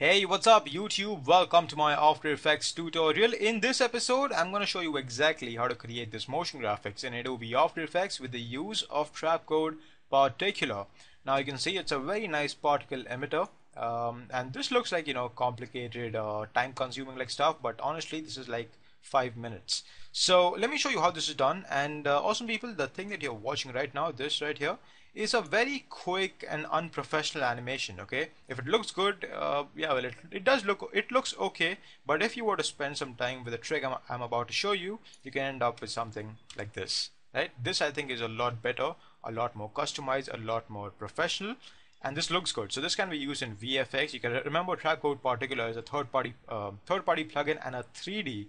Hey, what's up YouTube? Welcome to my After Effects tutorial. In this episode, I'm going to show you exactly how to create this motion graphics in Adobe After Effects with the use of Trapcode Particular. Now you can see it's a very nice particle emitter. Um, and this looks like, you know, complicated, uh, time consuming like stuff, but honestly, this is like five minutes. So let me show you how this is done. And uh, awesome people, the thing that you're watching right now, this right here, is a very quick and unprofessional animation okay? If it looks good uh, yeah well it, it does look it looks okay but if you were to spend some time with the trick I'm, I'm about to show you you can end up with something like this right? This I think is a lot better a lot more customized a lot more professional and this looks good. So this can be used in VFX you can remember Trapcode Particular is a third-party uh, third-party plugin and a 3D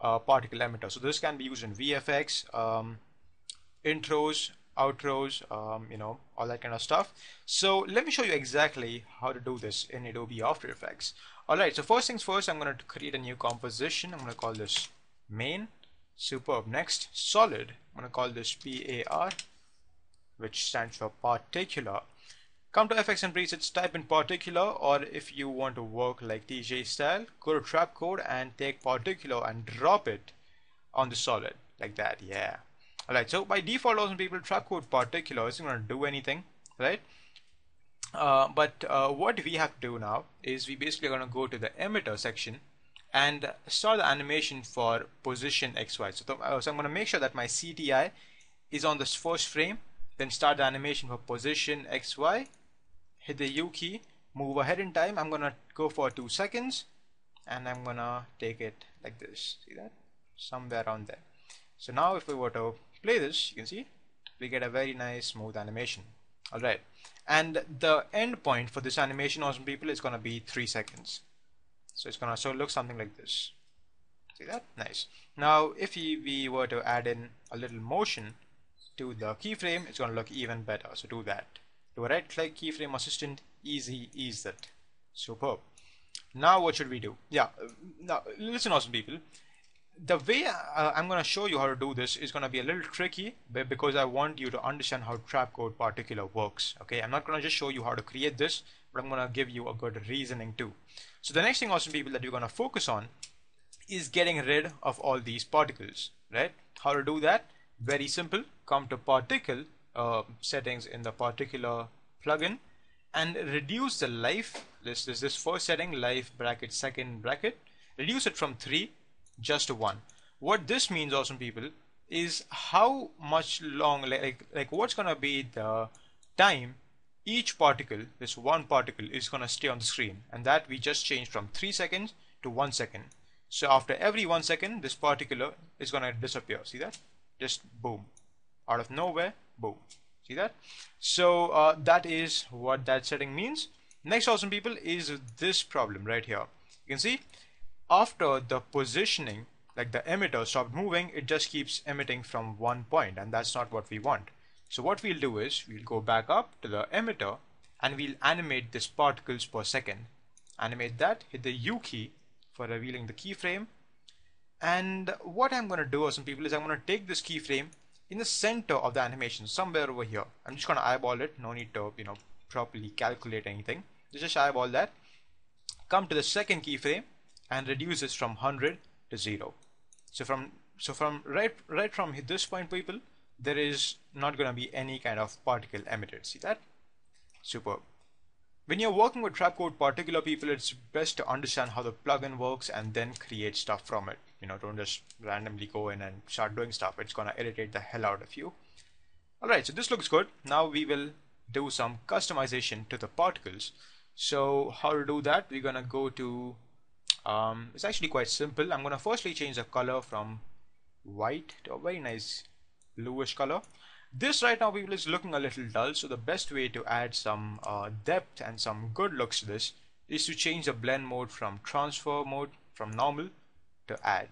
uh, particle emitter. So this can be used in VFX um, intros outros, um, you know, all that kind of stuff. So let me show you exactly how to do this in Adobe After Effects. Alright, so first things first, I'm going to create a new composition. I'm going to call this main. Superb. Next, solid. I'm going to call this PAR, which stands for particular. Come to FX and presets, type in particular, or if you want to work like TJ style, go to Trapcode and take particular and drop it on the solid, like that, yeah. Alright, so by default also people Trapcode particular isn't going to do anything, right? Uh, but uh, what we have to do now is we basically are going to go to the emitter section and start the animation for position XY. So, uh, so I'm going to make sure that my CTI is on this first frame, then start the animation for position XY, hit the U key, move ahead in time. I'm going to go for two seconds and I'm going to take it like this. See that? Somewhere around there. So now if we were to play this you can see. We get a very nice smooth animation. Alright and the end point for this animation awesome people is gonna be three seconds. So it's gonna so look something like this. See that? Nice. Now if we were to add in a little motion to the keyframe it's gonna look even better. So do that. Do a right click keyframe assistant easy ease that superb. Now what should we do? Yeah uh, now listen awesome people the way uh, I'm going to show you how to do this is going to be a little tricky because I want you to understand how Trapcode particular works. Okay, I'm not going to just show you how to create this, but I'm going to give you a good reasoning too. So the next thing awesome people that you're going to focus on is getting rid of all these particles, right? How to do that? Very simple. Come to particle uh, settings in the particular plugin and reduce the life. This is this first setting, life bracket second bracket. Reduce it from 3 just one. What this means, awesome people, is how much long, like, like what's gonna be the time each particle, this one particle, is gonna stay on the screen, and that we just changed from three seconds to one second. So after every one second, this particle is gonna disappear. See that? Just boom, out of nowhere, boom. See that? So uh, that is what that setting means. Next, awesome people, is this problem right here. You can see after the positioning like the emitter stopped moving it just keeps emitting from one point and that's not what we want. So what we'll do is we'll go back up to the emitter and we'll animate this particles per second. Animate that hit the U key for revealing the keyframe. And what I'm going to do or some people is I'm to take this keyframe in the center of the animation somewhere over here. I'm just going to eyeball it no need to you know properly calculate anything. Just eyeball that. Come to the second keyframe and reduces from 100 to 0 so from so from right right from this point people there is not going to be any kind of particle emitted see that? Superb. When you're working with Trapcode particular people it's best to understand how the plugin works and then create stuff from it. You know don't just randomly go in and start doing stuff. It's gonna irritate the hell out of you. Alright so this looks good. Now we will do some customization to the particles. So how to do that? We're gonna go to um, it's actually quite simple. I'm gonna firstly change the color from white to a very nice bluish color. This right now people is looking a little dull so the best way to add some uh, depth and some good looks to this is to change the blend mode from transfer mode from normal to add.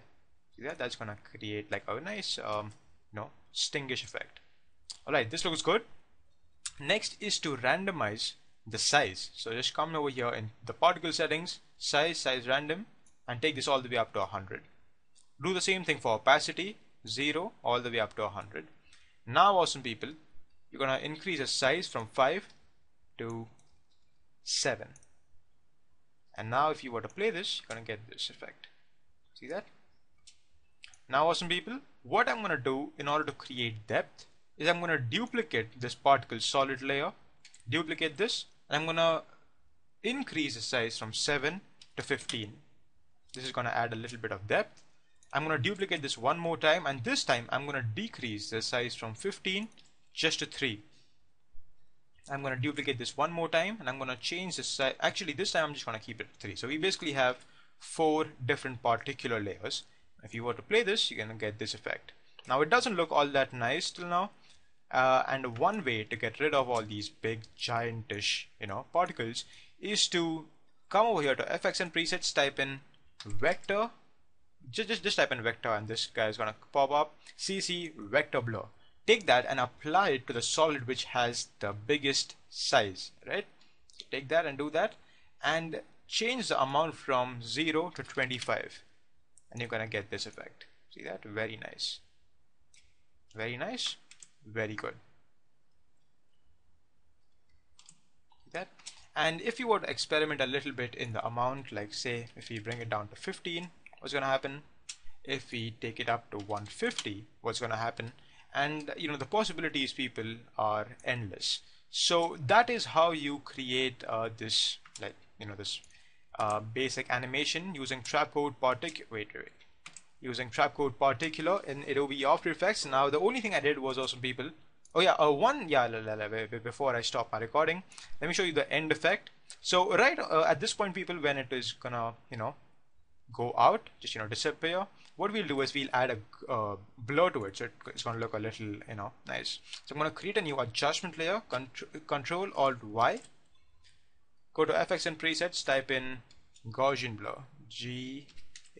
See that? That's gonna create like a nice um, you know stingish effect. Alright this looks good. Next is to randomize the size. So just come over here in the particle settings size size random and take this all the way up to 100 do the same thing for opacity 0 all the way up to 100 now awesome people you're gonna increase the size from 5 to 7 and now if you were to play this you're gonna get this effect. See that? Now awesome people what I'm gonna do in order to create depth is I'm gonna duplicate this particle solid layer duplicate this and I'm gonna increase the size from 7 to 15 this is gonna add a little bit of depth I'm gonna duplicate this one more time and this time I'm gonna decrease the size from 15 just to 3 I'm going to duplicate this one more time and I'm going to change this size. Actually, this time I'm just going to keep it 3. So we basically have four different particular layers. If you were to play this, you're going to get this effect. Now it doesn't look all that nice till now. Uh, and one way to get rid of all these big giantish, you know, particles is to come over here to FX and presets, type in vector, just, just, just type in vector and this guy is to pop up, CC vector blur. Take that and apply it to the solid which has the biggest size right? Take that and do that and change the amount from 0 to 25 and you're gonna get this effect. See that? Very nice. Very nice very good. That. And if you were to experiment a little bit in the amount like say if we bring it down to 15 what's gonna happen? If we take it up to 150 what's gonna happen? And you know the possibilities people are endless. So that is how you create uh, this like you know this uh, basic animation using trapcode particular wait wait using trapcode particular in Adobe After Effects. Now the only thing I did was also people. Oh yeah uh, one yeah before I stop my recording let me show you the end effect. So right uh, at this point people when it is gonna you know go out just you know disappear what we'll do is we'll add a uh, blur to it. So it's to look a little you know nice. So I'm to create a new adjustment layer Contr control alt Y go to FX and presets type in Gaussian blur G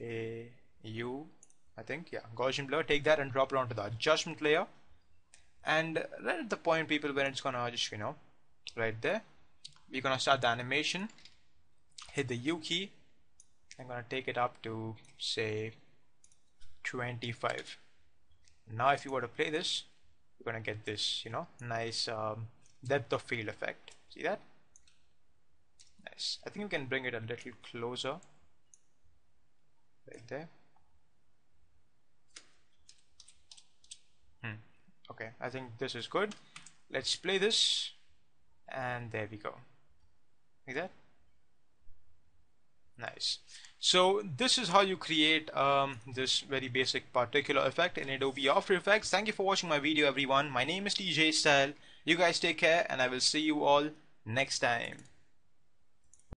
A U I think yeah Gaussian blur take that and drop it onto the adjustment layer. And right at the point people when it's gonna just you know right there we're gonna start the animation. Hit the U key. I'm gonna take it up to say 25 now if you were to play this you're gonna get this you know nice um, depth of field effect. See that? Nice. I think you can bring it a little closer. Right there hmm. okay I think this is good let's play this and there we go Like that nice so this is how you create um, this very basic particular effect in Adobe After Effects. Thank you for watching my video everyone. My name is TJ Style. You guys take care and I will see you all next time.